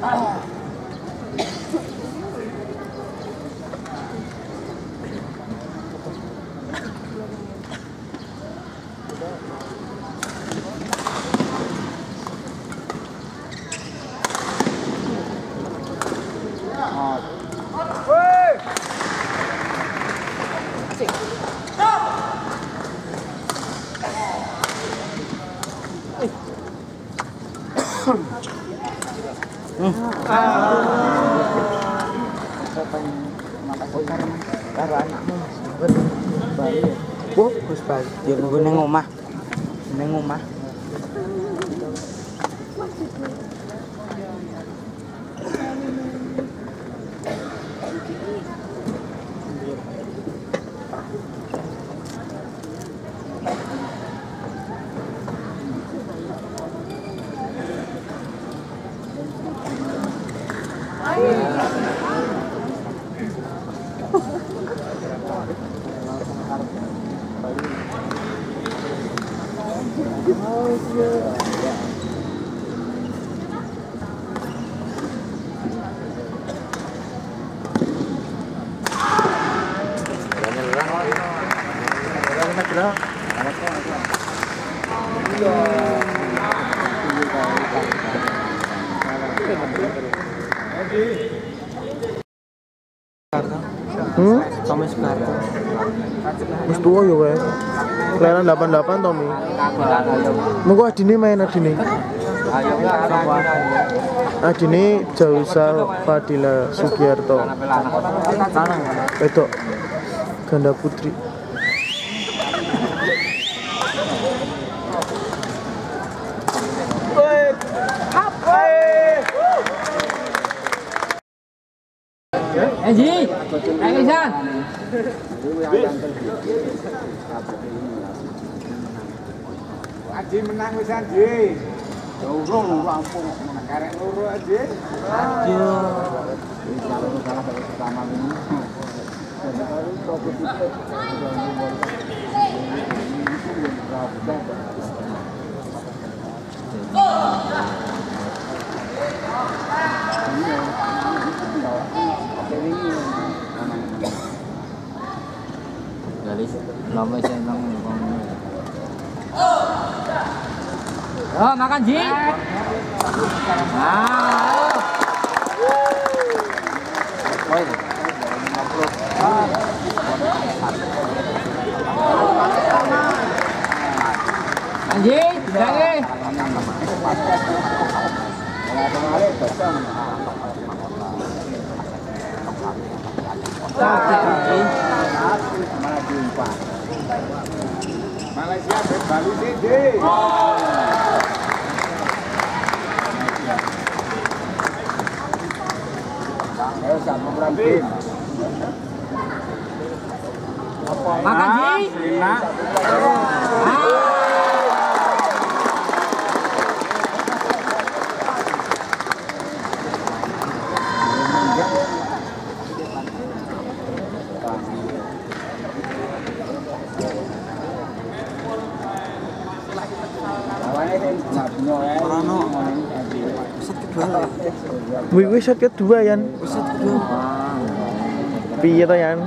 Ah! Oh, wis bali. Ya nggo ning omah. Omah. Hmm? Sama Soekarno. Wis tuwa ya wae. Kelahiran 88 Tommy. Mengko adine main adine. Adine Jausa Fadila Sugiarto. Lanang. Wedok. Ganda putri. Eji, Ekisan. Aji menang wis Aji. Loro loro ampun menang karek loro Aji. Aji. Kalau salah kalau pertama ini. Oh! Lama saya nang Oh, makan Ji. Ah. Woi. Anjing, jangan. Malaysia ben Bali siji. Ayo sama berarti. Makan. Enak. Wih, wih set kedua Yan. Set kedua. Piye to Yan?